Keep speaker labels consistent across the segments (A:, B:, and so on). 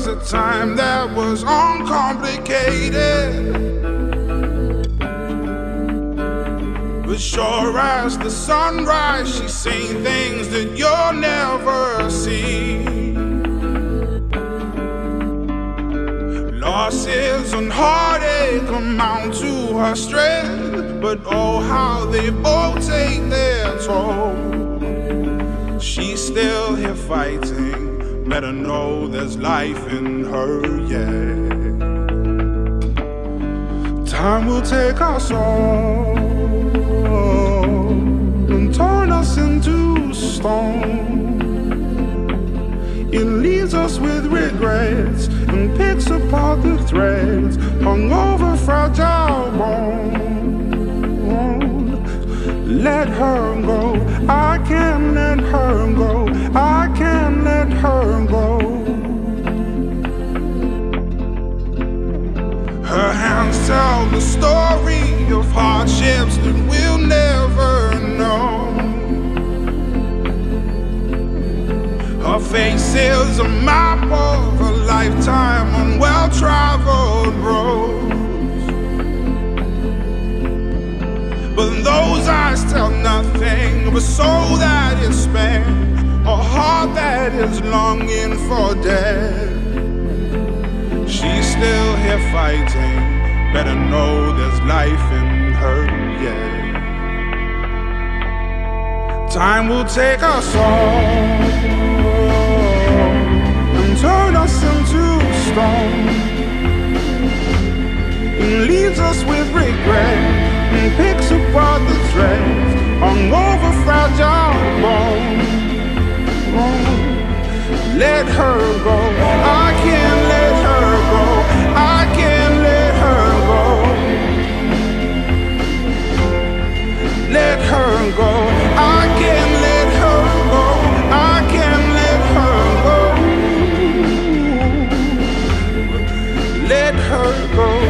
A: was a time that was uncomplicated. But sure as the sunrise, she's seen things that you'll never see. Losses and heartache amount to her strength, but oh, how they all take their toll. She's still here fighting, let her know there's life in her, yeah. Time will take us all and turn us into stone. It leaves us with regrets and picks apart the threads hung over fragile bone. Let her go, I can't let her the story of hardships that we'll never know. Her face is a map of a lifetime on well traveled roads. But those eyes tell nothing of a soul that is spent, a heart that is longing for death. She's still here fighting, better know there's life in her, yeah. Time will take us all Let her go.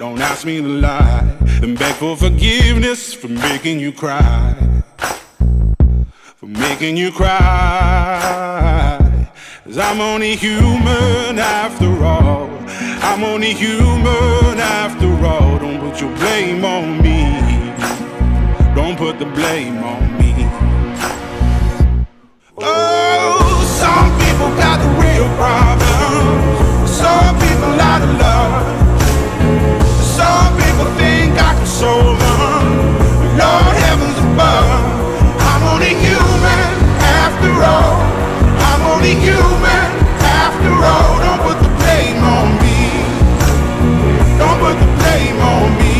A: Don't ask me to lie. And beg for forgiveness for making you cry. For making you cry. Cause I'm only human after all. I'm only human after all. Don't put your blame on me. Don't put the blame on me. Me.